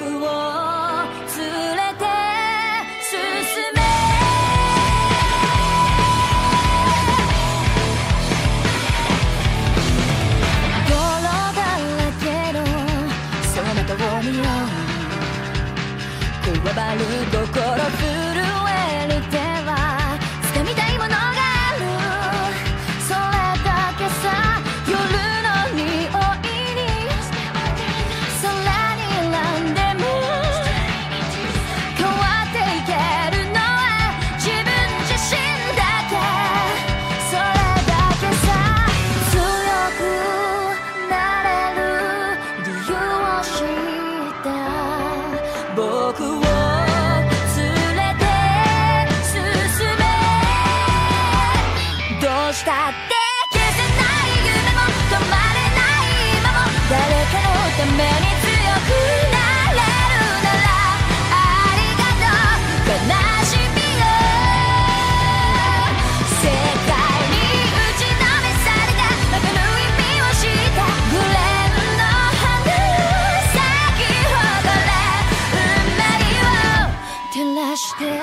連れて進め。泥だらけのそなたをくわばる心僕を連れて進め。どうしたって消せない夢も止まれない今も。誰かのためにして